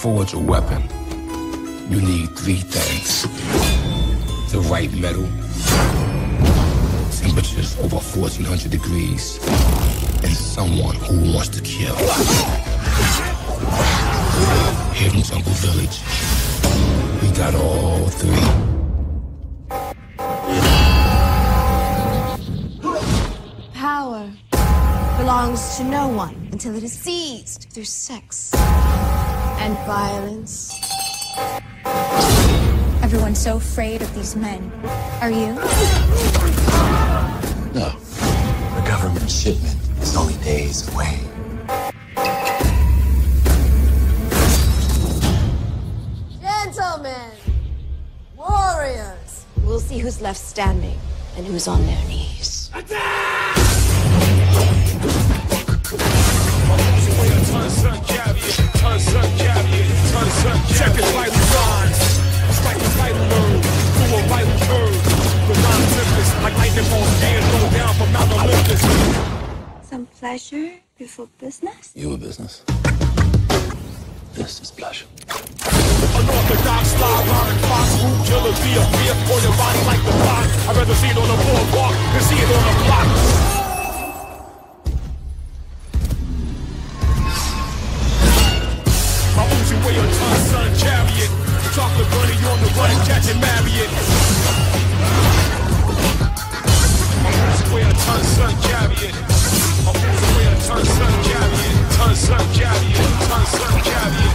forge a weapon, you need three things. The right metal, temperatures over 1400 degrees, and someone who wants to kill. In Jungle Village, we got all three. Power belongs to no one until it is seized through sex and violence. Everyone's so afraid of these men. Are you? No. The government shipment is only days away. Gentlemen, warriors, we'll see who's left standing and who's on their knees. Check pleasure before business? You a business? This is pleasure. Unorthodox style, rhyming fox, root killer, be a fear for your body like the block. I'd rather see it on the boardwalk than see it on São Santiago.